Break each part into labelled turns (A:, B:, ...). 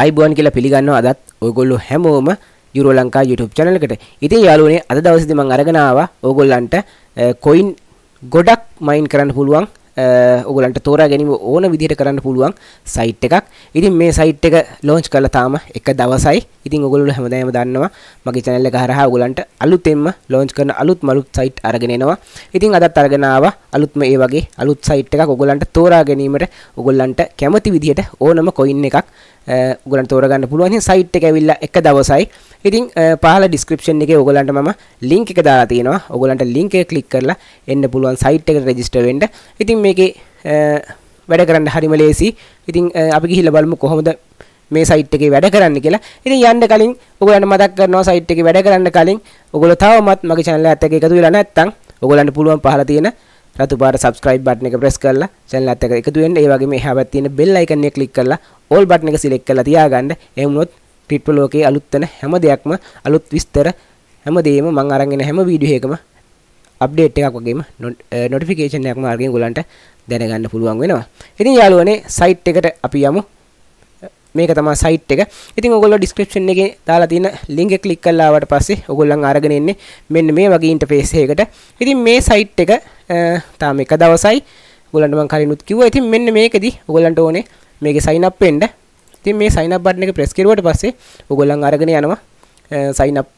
A: අයිබෝන් කියලා පිළිගන්නවා. අදත් ඔයගොල්ලෝ හැමෝම යුරෝ ලංකා YouTube channel එකට. ඉතින් යාළුවනේ අද දවසේදී මම අරගෙන ආවා. ඕගොල්ලන්ට කොයින් ගොඩක් මයින් කරන්න පුළුවන්. ඔගලන්ට තෝරා ගැනීම ඕන විදිහට කරන්න පුළුවන් සයිට් එකක්. ඉතින් මේ සයිට් එක ලෝන්ච් කරලා තාම එක දවසයි. ඉතින් ඔගොල්ලෝ හැමදාම දන්නවා මගේ channel එක හරහා ඔයගලන්ට අලුතෙන්ම ලෝන්ච් කරන අලුත් මලුත් සයිට් අරගෙන එනවා. ඉතින් අදත් අරගෙන ආවා. අලුත්ම ඒ වගේ අලුත් සයිට් එකක් ඔයගලන්ට තෝරා ගැනීමට ඔයගලන්ට කැමති විදිහට ඕනම කොයින් එකක් ඔයගලන්ට තෝරගන්න පුළුවන්. ඉතින් සයිට් එක ඇවිල්ලා එක දවසයි. ඉතින් පහල ඩිස්ක්‍රිප්ෂන් එකේ ඔයගලන්ට මම ලින්ක් එක දාලා තියෙනවා. ඔයගලන්ට ලින්ක් එක ක්ලික් කරලා එන්න පුළුවන් සයිට් එකට රෙජිස්ටර් වෙන්න. ඉතින් මේකේ වැඩ කරන්න හරිම ලේසි ඉතින් අපි ගිහිල්ලා බලමු කොහොමද මේ සයිට් එකේ වැඩ කරන්න කියලා. ඉතින් යන්න කලින් ඔයගලන්ට මතක් කරනවා සයිට් එකේ වැඩ කරන්න කලින් ඔයගොල්ලෝ තවමත් මගේ channel එකත් එක්ක එකතු වෙලා නැත්නම් ඔයගලන්ට පුළුවන් පහලා තියෙන රතු පාට subscribe button එක press කරලා channel එකත් එක්ක එකතු වෙන්න. ඒ වගේම එහා පැත්තේ තියෙන bell icon එක click කරලා all button එක select කරලා තියාගන්න. එහෙම වුණොත් ක්‍රිප්ටෝ ලෝකයේ අලුත් වෙන හැම දෙයක්ම අලුත් විස්තර හැමදේම මම අරන් එන හැම වීඩියෝ එකම අප්ඩේට් එකක් වගේම නොටිෆිකේෂන් එකක් මාර්ගයෙන් ඔයගලන්ට දැනගන්න පුළුවන් වෙනවා. ඉතින් යාළුවනේ සයිට් එකට අපි යමු. මේක තමයි සයිට් එක. ඉතින් ඔයගොල්ලෝ ඩිස්ක්‍රිප්ෂන් එකේ දාලා තියෙන ලින්ක් එක ක්ලික් කරලා ආවට පස්සේ ඔයගොල්ලන් අරගෙන එන්නේ මෙන්න මේ වගේ ඉන්ටර්ෆේස් එකකට. ඉතින් මේ සයිට් එක තාම එක දවසයි. ඔයගොල්ලන්ට මම කලිනුත් කිව්වා. ඉතින් මෙන්න මේකෙදි ඔයගොල්ලන්ට ඕනේ මේකේ sign up වෙන්න. ඉතින් මේ sign up බටන් එක press කරුවට පස්සේ ඔයගොල්ලන් අරගෙන යනවා sign up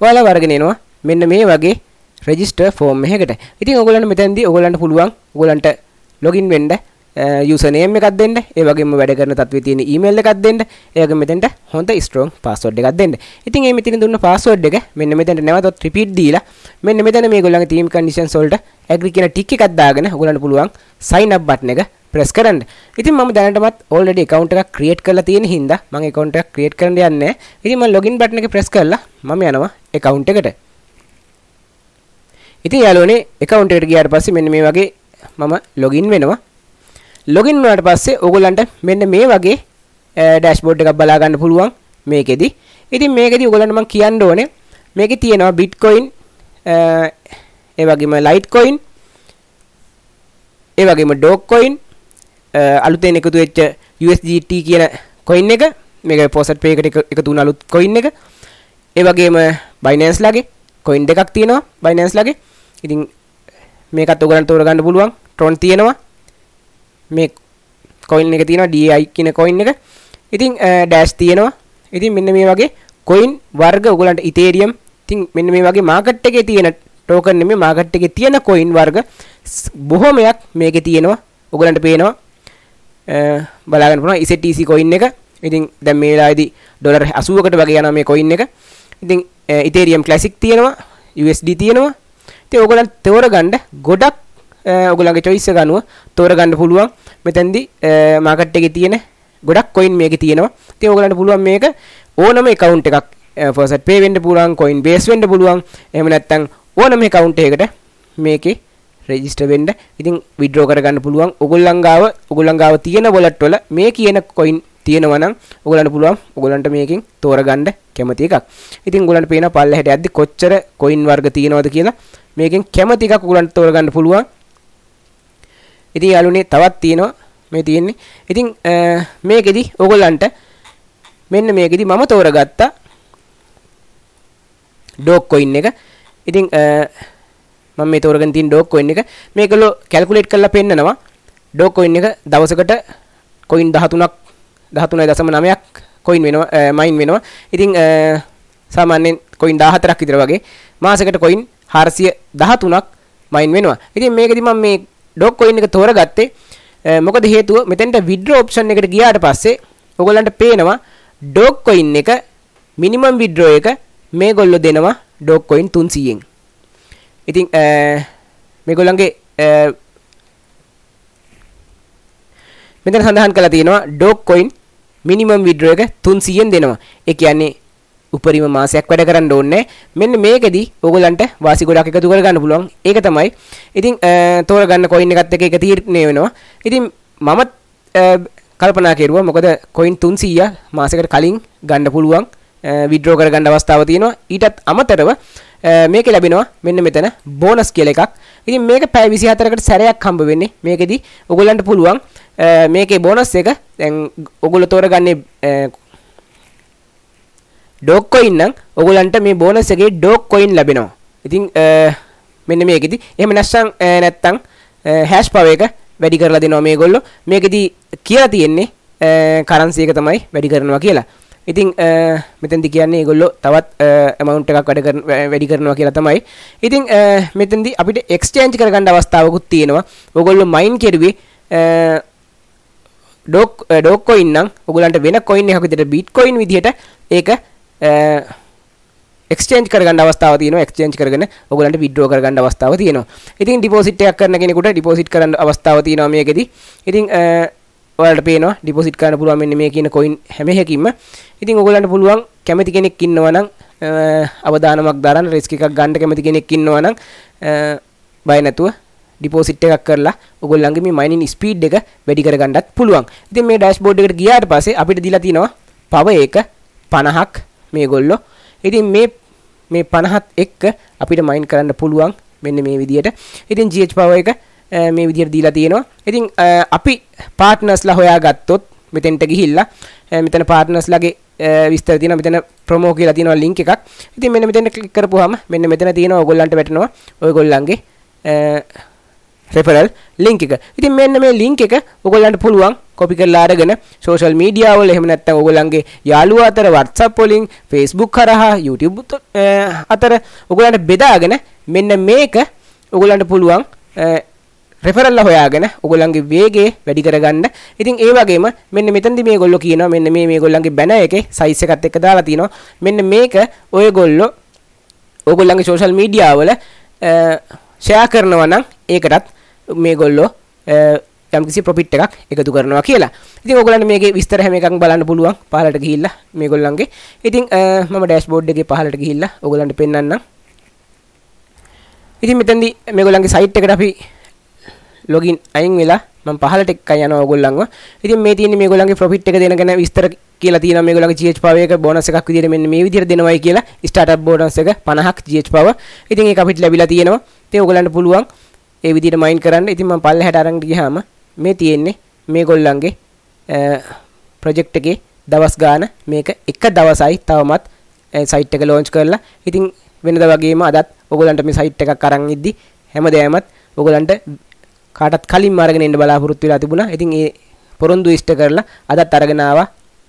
A: ඔයාලා අරගෙන එනවා මෙන්න මේ වගේ රෙජිස්ටර් ෆෝම් එකකට. ඉතින් ඔයගොල්ලන්ට මෙතෙන්දී ඔයගොල්ලන්ට පුළුවන් ඔයගොල්ලන්ට ලොගින් වෙන්න Eh, යුසර් නේම් එකක් දෙන්න. ඒ වගේම වැඩ කරන තත්ත්වයේ තියෙන ඊමේල් එකක් දෙන්න. ඒ වගේම මෙතෙන්ට හොඳ ස්ට්‍රෝං පාස්වර්ඩ් එකක් දෙන්න. ඉතින් මේ මෙතන දුන්න පාස්වර්ඩ් එක මෙන්න මෙතෙන්ට නැවතත් රිපීට් දීලා මෙන්න මෙතන මේගොල්ලන්ගේ තීම් කන්ඩිෂන්ස් වලට ඇග්‍රි කියන ටික් එකක් දාගෙන ඔයගොල්ලන්ට පුළුවන් sign up button එක ප්‍රෙස් කරන්න. ඉතින් මම දැනටමත් already account එකක් create කරලා තියෙන හින්දා මම account එකක් create කරන්න යන්නේ. ඉතින් මම login button එක press කරලා මම යනවා account එකට. ඉතින් යාළුවනේ account එකට ගියාට පස්සේ මෙන්න මේ වගේ මම login වෙනවා. Login වුණාට පස්සේ ඕගොල්ලන්ට මෙන්න මේ වගේ dashboard එකක් බලා ගන්න පුළුවන් මේකෙදි. ඉතින් මේකෙදි ඕගොල්ලන්ට මම කියන්න ඕනේ මේකේ තියෙනවා bitcoin ඒ වගේම litecoin ඒ වගේම dogecoin අලුතෙන් එකතු වෙච්ච USDT කියන coin එක මේක පොසට් පේ එකට එකතු වුණ අලුත් coin එක. ඒ වගේම Binance ලගේ coin දෙකක් තියෙනවා Binance ලගේ ඉතින් මේකත් ඔයගලන්ට තෝරගන්න පුළුවන්. Tron තියෙනවා. මේ coin එක තියෙනවා DAI කියන coin එක. ඉතින් dash තියෙනවා. ඉතින් මෙන්න මේ වගේ coin වර්ග ඔයගලන්ට Ethereum ඉතින් මෙන්න මේ වගේ මාකට් එකේ තියෙන ටෝකන් නෙමෙයි මාකට් එකේ තියෙන coin වර්ග බොහොමයක් මේකේ තියෙනවා. ඔයගලන්ට පේනවා. බලාගන්න පුළුවන් ETC coin එක. ඉතින් දැන් මේ වෙලාවේදී ඩොලර් 80කට වගේ යනවා මේ coin එක. ඉතින් Ethereum Classic තියෙනවා. USD තියෙනවා. ඉතින් ඕගලන් තෝරගන්න ගොඩක් Eh, ඔගලන්ගේ choice එක අනුව තෝරගන්න පුළුවන්. මෙතෙන්දී මාකට් eh, එකේ තියෙන ගොඩක් coin මේකේ තියෙනවා. ඉතින් ඕගලන්ට පුළුවන් මේක ඕනම account එකක් eh, first pay වෙන්න පුළුවන් coin base වෙන්න පුළුවන්. එහෙම නැත්නම් ඕනම account එකකට මේකේ රෙජිස්ටර් වෙන්න. ඉතින් විඩ්‍රෝ කරගන්න පුළුවන්. ඔගොල්ලන් ගාව ඔගොල්ලන් ගාව තියෙන වොලට් වල මේ කියන coin තියෙනවා නම් ඔයගලන්ට පුළුවන් ඔයගලන්ට මේකෙන් තෝරගන්න කැමති එකක්. ඉතින් ඔයගලන්ට පේන පල්ලෙහාට යද්දි කොච්චර coin වර්ග තියෙනවද කියලා. මේකෙන් කැමති එකක් ඔයගලන්ට තෝරගන්න පුළුවන්. ඉතින් යාළුවනේ තවත් තියෙනවා මේ තියෙන්නේ. ඉතින් මේකෙදි ඔයගලන්ට මෙන්න මේකෙදි මම තෝරගත්තා ඩෝක් coin එක. ඉතින් මම මේ තෝරගෙන තියෙන ඩෝක් coin එක මේකලෝ කැල්කියුලේට් කරලා පෙන්නනවා. ඩෝක් coin එක දවසකට coin 13ක් 13.9ක් කොයින් වෙනවා මයින් වෙනවා. ඉතින් සාමාන්‍යයෙන් කොයින් 14ක් විතර වගේ මාසෙකට කොයින් 413ක් මයින් වෙනවා. ඉතින් මේකෙදි මම මේ ඩොග් කොයින් එක තෝරගත්තේ මොකද හේතුව මෙතෙන්ට විඩ්‍රෝ ඔප්ෂන් එකට ගියාට පස්සේ ඔයගොල්ලන්ට පේනවා ඩොග් කොයින් එක මිනිමම් විඩ්‍රෝ එක මේගොල්ලෝ දෙනවා ඩොග් කොයින් 300න්. ඉතින් මේගොල්ලන්ගේ මෙතන සඳහන් කරලා තියෙනවා ඩොග් කොයින් මිනිමම් විඩ්‍රෝ එක 300න් දෙනවා. ඒ කියන්නේ උපරිම මාසයක් වැඩ කරන්න ඕනේ. මෙන්න මේකෙදි ඕගොල්ලන්ට වාසි ගොඩක් එකතු කරගන්න පුළුවන්. ඒක තමයි. ඉතින් තෝරගන්න කොයින් එකත් එක්ක ඒක තීරණය වෙනවා. ඉතින් මම කල්පනා කෙරුවා මොකද කොයින් 300 මාසයකට කලින් ගන්න පුළුවන් විඩ්‍රෝ කරගන්න අවස්ථාව තියෙනවා. ඊටත් අමතරව මේක ලැබෙනවා මෙන්න මෙතන බෝනස් කියලා එකක්. ඉතින් මේක පැය 24කට සැරයක් හම්බ වෙන්නේ. මේකෙදි ඔයගොල්ලන්ට පුළුවන් මේකේ බෝනස් එක දැන් ඔයගොල්ලෝ තෝරගන්නේ ඩොක් කොයින් නම් ඔයගොල්ලන්ට මේ බෝනස් එකේ ඩොක් කොයින් ලැබෙනවා. ඉතින් මෙන්න මේකෙදි එහෙම නැත්නම් නැත්තම් හැෂ් පව එක වැඩි කරලා දෙනවා මේගොල්ලෝ. මේකෙදි කියලා තියෙන්නේ කරන්සි එක තමයි වැඩි කරනවා කියලා. ඉතින් මෙතැදි කියන්නේ ගොල්ලො තවත් ඇමවුන්ට එකක් වැඩ වැඩි කරනවා කියලා තමයි ඉතින් මෙතැදි අපිට එක්ස්ටේන්ජ් කරගන්න අවස්ථාවකුත් තියෙනවා ඔගොල්ලො මයින් කෙරුවේ ඩොක් ඩොක්කො ඉන්නම් ඔගලන්ට වෙන කොයින් එකක් විදිහට බිට්කොයින් විදිහට ඒක එක්ස්චේන්ජ් කරගන්න අවස්ථාව තියෙනවා එක්ස්චේන්ජ් කරගෙන ඔයගලන්ට විත්ඩ්‍රෝ කරගන්න අවස්ථාව තියෙනවා. ඉතින් ඩිපොසිට් එකක් කරන කෙනෙකුට ඩිපොසිට් කරන්න අවස්ථාව තියෙනවා මේකෙදි. ඉතින් ඔයාලට පේනවා ඩිපොසිට් කරන්න පුළුවන් මෙන්න මේ කියන කොයින් හැම එකකින්ම. ඉතින් ඔයගලන්ට පුළුවන් කැමති කෙනෙක් ඉන්නවා නම් අවදානමක් දරන්න රිස්ක් එකක් ගන්න කැමති කෙනෙක් ඉන්නවා නම් බය නැතුව ඩිපෝසිට් එකක් කරලා ඔයගොල්ලන්ගේ මේ මයිනින් ස්පීඩ් එක වැඩි කරගන්නත් පුළුවන්. ඉතින් මේ ඩෑෂ්බෝඩ් එකට ගියාට පස්සේ අපිට දීලා තිනවා පව එක 50ක් මේගොල්ලෝ. ඉතින් මේ මේ 50ත් එක්ක අපිට මයින් කරන්න පුළුවන් මෙන්න මේ විදියට. ඉතින් GH power එක මේ විදිහට දීලා තියෙනවා. ඉතින් අපි පාර්ට්නර්ස්ලා හොයාගත්තොත් මෙතෙන්ට ගිහිල්ලා මෙතන පාර්ට්නර්ස්ලාගේ විස්තර තියෙනවා මෙතන ප්‍රොමෝ කියලා තියෙනවා ලින්ක් එකක්. ඉතින් මෙන්න මෙතන ක්ලික් කරපුවාම මෙන්න මෙතන තියෙනවා ඔයගොල්ලන්ට වැටෙනවා ඔයගොල්ලන්ගේ රෙෆරල් ලින්ක් එක. ඉතින් මෙන්න මේ ලින්ක් එක ඔයගොල්ලන්ට පුළුවන් කොපි කරලා අරගෙන සෝෂල් මීඩියා වල එහෙම නැත්නම් ඔයගොල්ලන්ගේ යාළුවා අතර WhatsApp වලින් Facebook කරහා YouTube අතර ඔයගොල්ලන්ට බෙදාගෙන මෙන්න මේක ඔයගොල්ලන්ට පුළුවන් රෙෆරල්ල හොයාගෙන ඔගොල්ලන්ගේ වේගේ වැඩි කරගන්න ඉතින් ඒ වගේම මෙන්න මෙතනදි මේගොල්ලෝ කියනවා මෙන්න මේ මේගොල්ලන්ගේ බැනර් එකේ සයිස් එකත් එක්ක දාලා තිනවා මෙන්න මේක ඔයගොල්ලෝ ඔයගොල්ලන්ගේ සෝෂල් මීඩියා වල ෂෙයා කරනවා නම් ඒකටත් මේගොල්ලෝ යම්කිසි ප්‍රොෆිට් එකක් එකතු කරනවා කියලා. ඉතින් ඔයගොල්ලන්ට මේකේ විස්තර හැම එකක්ම බලන්න පුළුවන් පහලට ගිහිල්ලා මේගොල්ලන්ගේ. ඉතින් මම ඩෑෂ්බෝඩ් එකේ පහලට ගිහිල්ලා ඔයගොල්ලන්ට පෙන්වන්නම්. ඉතින් මෙතෙන්දී මේගොල්ලන්ගේ සයිට් එකට අපි ලොගින් අයින් වෙලා මම පහලට එක්කන් යනවා ඕගොල්ලන්ව. ඉතින් මේ තියෙන්නේ මේගොල්ලන්ගේ ප්‍රොෆිට් එක දෙන ගැන විස්තර කියලා තියෙනවා මේගොල්ලන්ගේ GH power එක බෝනස් එකක් විදිහට මෙන්න මේ විදිහට දෙනවයි කියලා ස්ටාර්ට්අප් බෝනස් එක 50ක් GH power. ඉතින් ඒක අපිට ලැබිලා තියෙනවා. ඉතින් ඕගොල්ලන්ට පුළුවන් ඒ විදිහට මයින් කරන්න. ඉතින් මම පල්ලෙහාට අරන් ගියාම මේ තියෙන්නේ මේගොල්ලන්ගේ ප්‍රොජෙක්ට් එකේ දවස් ගාන මේක එක දවසයි තවමත් සයිට් එක ලෝන්ච් කරලා. ඉතින් වෙනද වගේම අදත් ඔයගොල්ලන්ට මේ සයිට් එකක් අරන් ඉද්දි හැමදේමත් ඔයගොල්ලන්ට කාටත් කලින් අරගෙන එන්න බලාපොරොත්තු වෙලා තිබුණා. ඉතින් ඒ පොරොන්දු ඉෂ්ට කරලා අදත් අරගෙන ආවා.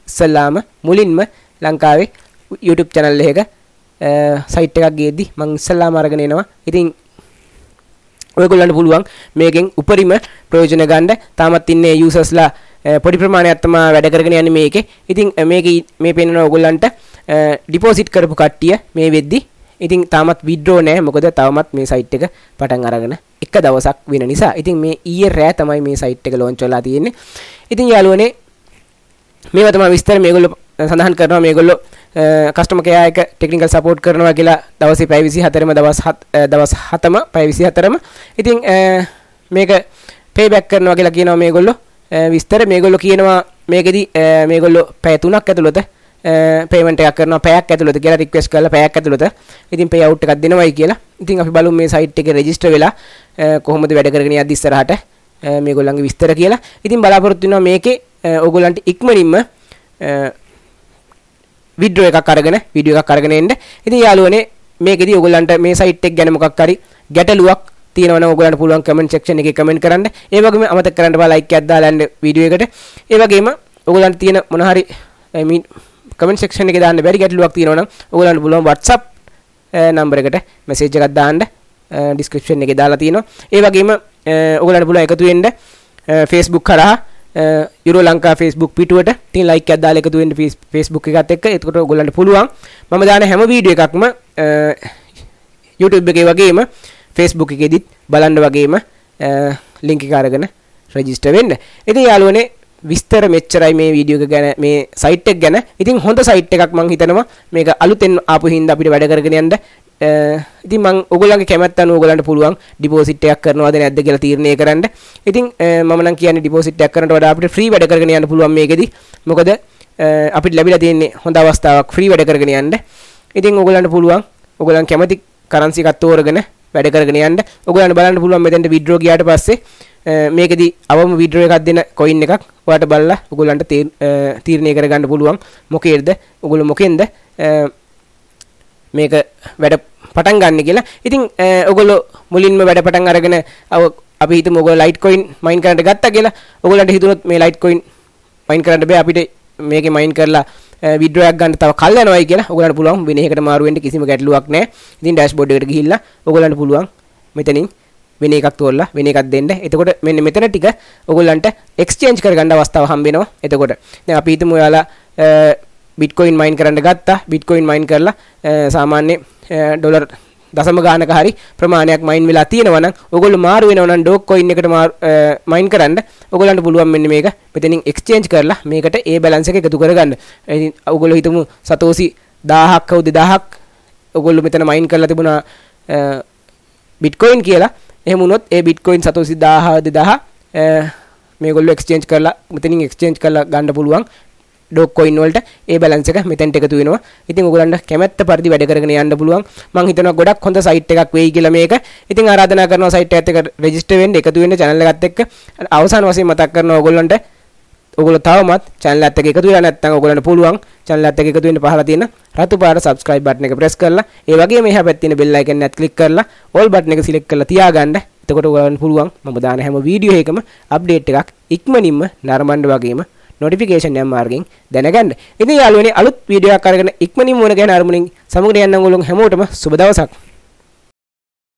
A: ඉස්සල්ලාම මුලින්ම ලංකාවේ YouTube channel එකක සයිට් එකක් ගියේදී මම ඉස්සල්ලාම අරගෙන එනවා. ඉතින් ඔයගොල්ලන්ට පුළුවන් මේකෙන් උපරිම ප්‍රයෝජන ගන්න. තාමත් ඉන්නේ users-ලා පොඩි ප්‍රමාණයක් තමයි වැඩ කරගෙන යන්නේ මේකේ. ඉතින් මේකේ මේ පෙන්වන ඔයගොල්ලන්ට ඩිපොසිට් කරපු කට්ටිය මේ වෙද්දි. ඉතින් තාමත් විඩ්‍රෝ නෑ. මොකද තවමත් මේ සයිට් එක පටන් අරගෙන එක දවසක් වෙන නිසා. ඉතින් මේ ඊයේ රෑ තමයි මේ සයිට් එක ලොන්ච් වෙලා තියෙන්නේ. ඉතින් යාළුවනේ මේවා තමයි විස්තර මේගොල්ලෝ සඳහන් කරනවා. මේගොල්ලෝ කස්ටමර් කෙයා එක ටෙක්නිකල් සපෝට් කරනවා කියලා දවසේ පැය 24ම දවස් 7 දවස් 7ම පැය 24ම ඉතින් මේක පේබැක් කරනවා කියලා කියනවා මේගොල්ලෝ විස්තර මේගොල්ලෝ කියනවා මේකෙදි මේගොල්ලෝ පැය 3ක් ඇතුළත පේමට එකක් කරන පැයක් ඇතුළත කියලා රික්වෙස්ට් කරලා පැයක් ඇතුළත ඉතින් පේ අවුට් එකක් දෙනවයි කියලා. ඉතින් අපි බලමු මේ සයිට් එකේ රෙජිස්ටර් වෙලා කොහොමද වැඩ කරගෙන යද්දි ඉස්සරහට මේගොල්ලන්ගේ විස්තර කියලා. ඉතින් බලාපොරොත්තු වෙනවා මේකේ ඕගොල්ලන්ට ඉක්මනින්ම විඩ්‍රෝ එකක් අරගෙන වීඩියෝ එකක් අරගෙන එන්න. ඉතින් යාළුවනේ මේකෙදි ඕගොල්ලන්ට මේ සයිට් එක ගැන මොකක් හරි ගැටලුවක් තියෙනවා නම් ඔයගොල්ලන්ට පුළුවන් කමෙන්ට් සෙක්ෂන් එකේ කමෙන්ට් කරන්න. ඒ වගේම අමතක කරන්න බා ලයික් එකක් දාලා යන්න වීඩියෝ එකට. ඒ වගේම ඔයගොල්ලන්ට තියෙන මොන හරි කමෙන්ට් සෙක්ෂන් එකේ දාන්න බැරි ගැටලුවක් තියෙනවා නම් ඔයගොල්ලන්ට පුළුවන් WhatsApp eh, නම්බර එකට මැසේජ් එකක් දාන්න eh, ඩිස්ක්‍රිප්ෂන් එකේ දාලා තියෙනවා. ඒ වගේම eh, ඔයගොල්ලන්ට පුළුවන් එකතු වෙන්න Facebook කරා යුරෝ ලංකා Facebook පිටුවට ඉතින් ලයික් එකක් දාලා එකතු වෙන්න Facebook එකත් එක්ක. එතකොට ඔයගොල්ලන්ට පුළුවන් මම දාන හැම වීඩියෝ එකක්ම YouTube එකේ වගේම Facebook එකේදීත් බලන්න වගේම ලින්ක් එක අරගෙන රෙජිස්ටර් වෙන්න. ඉතින් යාළුවනේ විස්තර මෙච්චරයි මේ වීඩියෝ එක ගැන මේ සයිට් එක ගැන. ඉතින් හොඳ සයිට් එකක් මම හිතනවා මේක අලුතෙන් ආපු හින්දා අපිට වැඩ කරගෙන යන්න. ඉතින් මම ඔයගොල්ලන්ගේ කැමැත්ත අනුව ඔයගොල්ලන්ට පුළුවන් ඩිපොසිට් එකක් කරනවද නැද්ද කියලා තීරණය කරන්න. ඉතින් මම නම් කියන්නේ ඩිපොසිට් එකක් කරනට වඩා අපිට ෆ්‍රී වැඩ කරගෙන යන්න පුළුවන් මේකෙදි. මොකද අපිට ලැබිලා තියෙන්නේ හොඳ අවස්ථාවක් ෆ්‍රී වැඩ කරගෙන යන්න. ඉතින් ඔයගොල්ලන්ට පුළුවන් ඔයගොල්ලන් කැමති කරන්සි එකක් තෝරගෙන වැඩ කරගෙන යන්න ඔයගොල්ලන්ට බලන්න පුළුවන් මෙතෙන්ට විඩ්‍රෝ ගියාට පස්සේ මේකෙදි අවම විඩ්‍රෝ එකක් දෙන කොයින් එකක් ඔයාලට බලලා ඔයගොල්ලන්ට තීරණය කරගන්න පුළුවන් මොකේද ඔයගොල්ලෝ මොකෙන්ද මේක වැඩ පටන් ගන්න කියලා. ඉතින් ඔගොල්ලෝ මුලින්ම වැඩ පටන් අරගෙන අපි හිතමු ඔයගොල්ලෝ ලයිට් කොයින් මයින් කරන්න ගත්තා කියලා. ඔයගොල්ලන්ට හිතුනොත් මේ ලයිට් කොයින් මයින් කරන්න බෑ. අපිට මේකේ මයින් කරලා විඩ්‍රෝ එකක් ගන්න තව කල් යනවායි කියලා. ඔයගොල්ලන්ට පුළුවන් වෙන එකකට මාරු වෙන්න කිසිම ගැටලුවක් නැහැ ඉතින් ඩෑෂ්බෝඩ් එකට ගිහිල්ලා ඔයගොල්ලන්ට පුළුවන් මෙතනින් වෙන එකක් තෝරලා වෙන එකක් දෙන්න. එතකොට මෙන්න මෙතන ටික ඔයගොල්ලන්ට එක්ස්චේන්ජ් කරගන්න අවස්ථාව හම්බ වෙනවා. එතකොට දැන් අපි හිතමු ඔයාලා බිට්කොයින් මයින් කරන්න ගත්තා. බිට්කොයින් මයින් කරලා සාමාන්‍ය ඩොලර් දසම ගානක හරි ප්‍රමාණයක් මයින් වෙලා තියෙනවා නම් ඔයගොල්ලෝ මාරු වෙනවා නම් ඩොග් කොයින් එකට මයින් කරන්න ඔයගොල්ලන්ට පුළුවන් මෙන්න මේක මෙතනින් එක්ස්චේන්ජ් කරලා මේකට ඒ බැලන්ස් එක එකතු කරගන්න. ඉතින් ඔයගොල්ලෝ හිතමු සතෝසි 1000ක් හවු 2000ක් ඔයගොල්ලෝ මෙතන මයින් කරලා තිබුණා බිට්කොයින් කියලා. එහෙම වුණොත් ඒ බිට්කොයින් සතෝසි 1000 2000 මේගොල්ලෝ එක්ස්චේන්ජ් කරලා මෙතනින් එක්ස්චේන්ජ් කරලා ගන්න පුළුවන් ඩොක් කොයින් වලට ඒ බැලන්ස් එක මෙතෙන්ට එකතු වෙනවා. ඉතින් ඔයගොල්ලන්ට කැමැත්ත පරිදි වැඩ කරගෙන යන්න පුළුවන්. මම හිතනවා ගොඩක් හොඳ සයිට් එකක් වෙයි කියලා මේක. ඉතින් ආරාධනා කරනවා සයිට් එකත් එක්ක රෙජිස්ටර් වෙන්න එකතු වෙන්න channel එකත් එක්ක. අවසාන වශයෙන් මතක් කරනවා ඔයගොල්ලන්ට ඔයගොල්ලෝ තවමත් channel එකත් එක්ක එකතු වෙලා නැත්නම් ඔයගොල්ලන්ට පුළුවන් channel එකත් එක්ක එකතු වෙන්න පහලා තියෙන රතු පාට subscribe button එක press කරලා ඒ වගේම එහා පැත්තේ තියෙන bell icon එකත් click කරලා all button එක select කරලා තියාගන්න. එතකොට ඔයගොල්ලන්ට පුළුවන් මම දාන හැම වීඩියෝ එකම අප්ඩේට් එකක් ඉක්මනින්ම නරඹන්න වගේම නොටිෆිකේෂන් යම් මාර්ගෙන් දැනගන්න. ඉතින් යාළුවනේ අලුත් වීඩියෝ එකක් අරගෙන ඉක්මනින්ම මොන ගැන අරමුණින් සමගට යන්න ඕගොල්ලෝ හැමෝටම සුබ දවසක්.